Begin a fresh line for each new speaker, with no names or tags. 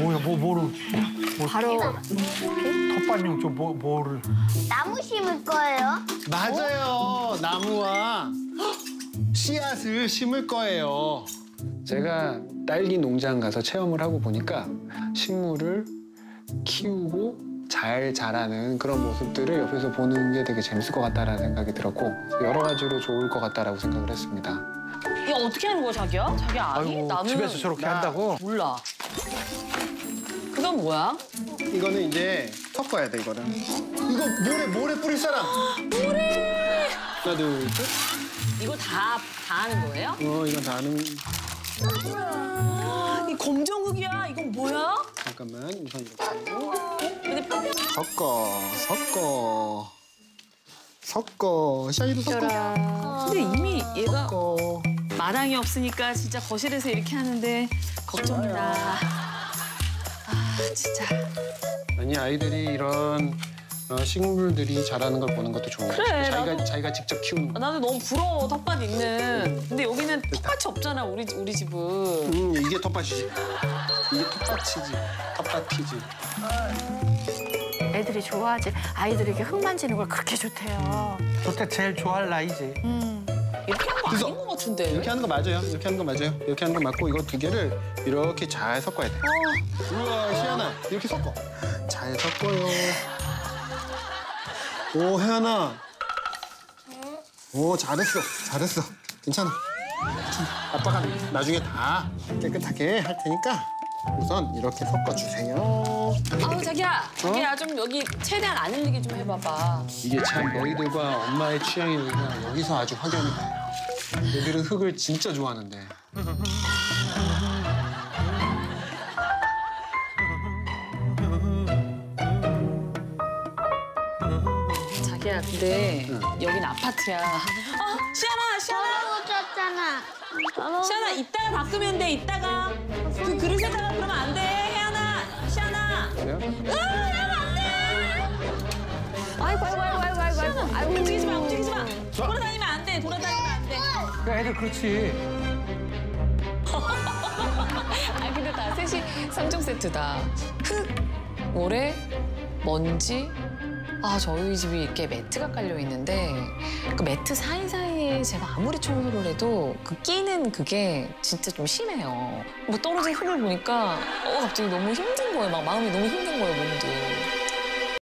뭐야 뭐 뭐를 뭐,
바로
텃밭용 저 뭐, 뭐를
나무 심을 거예요.
맞아요. 나무와 씨앗을 심을 거예요. 제가 딸기 농장 가서 체험을 하고 보니까 식물을 키우고 잘 자라는 그런 모습들을 옆에서 보는 게 되게 재밌을 것 같다라는 생각이 들었고 여러 가지로 좋을 것 같다라고 생각을 했습니다.
이거 어떻게 하는 거야, 자기야? 자기 아니?
아이고
나는
집에서 저렇게
나-
한다고?
몰라. 그건 뭐야?
이거는 이제 섞어야 돼 이거를. 이거 모래 모래 뿌릴 사람. 모래. 하나 둘 셋.
이거 다, 다 하는 거예요?
어 이건 다 하는.
이 검정흙이야. 이건 뭐야?
잠깐만 우선 이렇게 하고. 섞어 섞어 섞어 샤이도 섞어
근데 이미 얘가
섞어.
마당이 없으니까 진짜 거실에서 이렇게 하는데 걱정이다. 아, 진짜.
아니 아이들이 이런 어, 식물들이 자라는 걸 보는 것도 좋은 거
그래,
같아요. 자기가
나도.
자기가 직접 키우는
아,
거.
나도 너무 부러워, 텃밭 있는. 근데 여기는 텃밭이 없잖아, 우리, 우리 집은.
음 이게 텃밭이지. 이게 텃밭이지. 텃밭이지.
애들이 좋아하지. 아이들이 이렇게 흙 만지는 걸 그렇게 좋대요.
저때 제일 좋아할 나이지
이렇게 한거
그래서
아닌 것 같은데.
이렇게 하는 거 맞아요. 이렇게 하는 거 맞아요. 이렇게 하는 거 맞고 이거 두 개를 이렇게 잘 섞어야 돼. 우와 희연아 이렇게 섞어. 잘 섞어요. 오 혜연아. 오 잘했어 잘했어 괜찮아. 아빠가 나중에 다 깨끗하게 할 테니까 우선 이렇게 섞어주세요.
아우, 자기야. 자기야, 좀 여기 최대한 안 흘리게 좀 해봐봐.
이게 참 너희들과 엄마의 취향이 여기서 아주 확연히 봐요. 얘들은 흙을 진짜 좋아하는데.
야, 근데 여긴 아파트야. 아, 시아나, 시아나.
줬잖아.
시아나, 이따가 바꾸면 돼, 이따가. 그 그릇에다가 그러면 안 돼, 혜연아. 시아나.
그래요?
아이고 아이고 아이고 아이고 아이고 아이고.
아이고, 움직이지 마, 움직이지 마. 돌아다니면 안 돼, 돌아다니면 안 돼.
그 애들 그렇지
아 근데 다 셋이 삼종 세트다. 흙, 모래, 먼지. 아 저희 집이 이렇게 매트가 깔려 있는데 그 매트 사이사이에 제가 아무리 청소를 해도 그 끼는 그게 진짜 좀 심해요. 뭐 떨어진 흙을 보니까 어 갑자기 너무 힘든 거예요. 막 마음이 너무 힘든 거예요 몸도.